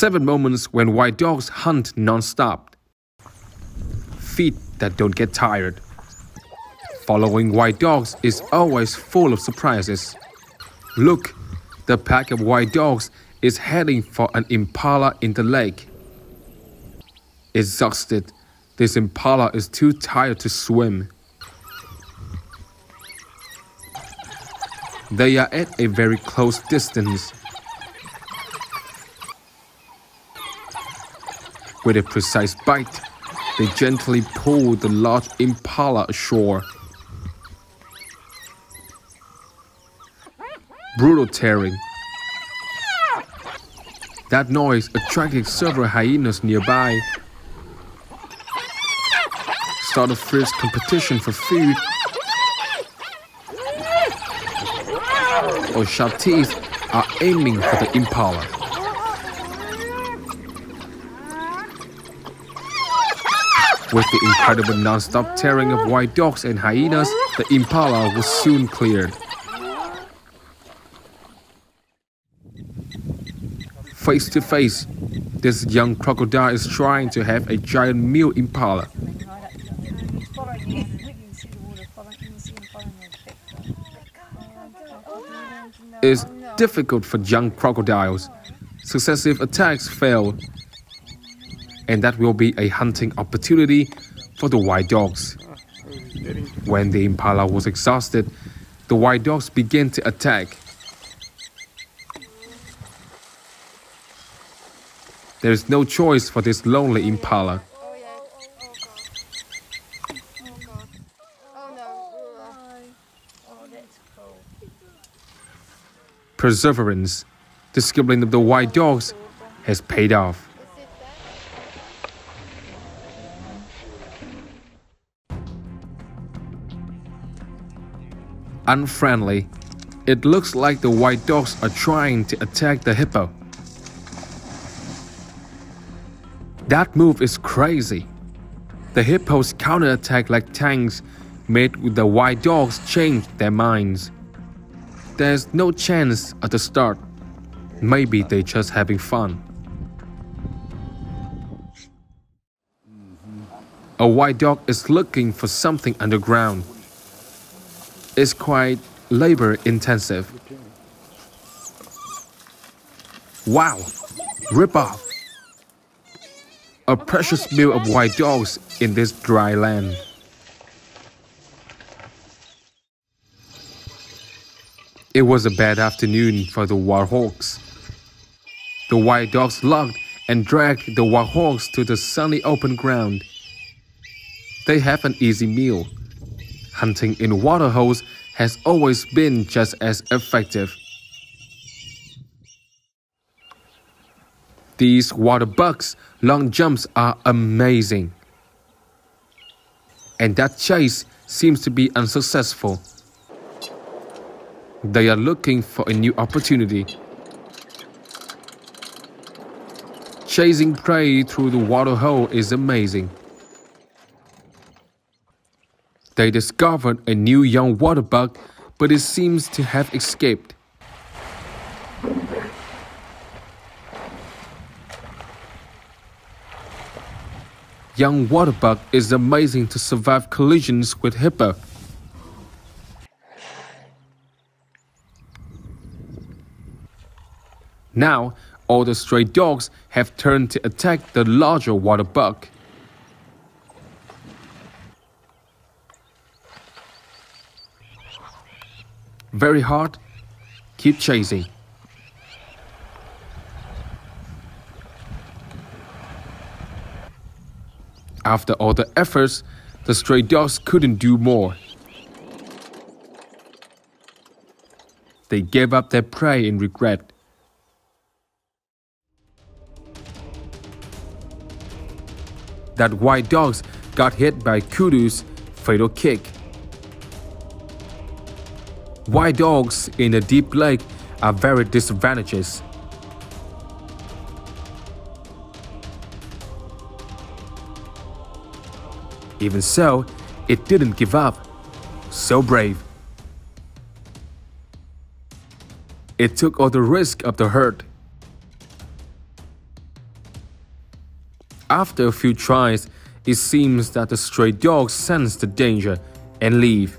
Seven moments when white dogs hunt non-stop. Feet that don't get tired. Following white dogs is always full of surprises. Look, the pack of white dogs is heading for an impala in the lake. Exhausted, this impala is too tired to swim. They are at a very close distance. With a precise bite, they gently pull the large impala ashore. Brutal tearing. That noise attracted several hyenas nearby. Start a fierce competition for food. Or teeth are aiming for the impala. With the incredible non-stop tearing of white dogs and hyenas, the impala was soon cleared. Face to face, this young crocodile is trying to have a giant meal impala. It's difficult for young crocodiles. Successive attacks fail, and that will be a hunting opportunity for the white dogs. When the impala was exhausted, the white dogs began to attack. There is no choice for this lonely impala. Perseverance, discipline of the white dogs, has paid off. Unfriendly, it looks like the white dogs are trying to attack the hippo. That move is crazy. The hippos counterattack like tanks made with the white dogs change their minds. There's no chance at the start. Maybe they're just having fun. A white dog is looking for something underground. It's quite labor intensive. Wow, rip off. A precious meal of white dogs in this dry land. It was a bad afternoon for the warthogs. The white dogs lugged and dragged the warthogs to the sunny open ground. They have an easy meal. Hunting in waterholes has always been just as effective. These waterbucks' long jumps are amazing. And that chase seems to be unsuccessful. They are looking for a new opportunity. Chasing prey through the water hole is amazing. They discovered a new young waterbuck, but it seems to have escaped. Young waterbuck is amazing to survive collisions with hippo. Now, all the stray dogs have turned to attack the larger waterbuck. Very hard. Keep chasing. After all the efforts, the stray dogs couldn't do more. They gave up their prey in regret. That white dogs got hit by Kudu's fatal kick. White dogs in a deep lake are very disadvantaged. Even so, it didn't give up. so brave. It took all the risk of the herd. After a few tries, it seems that the stray dogs sense the danger and leave.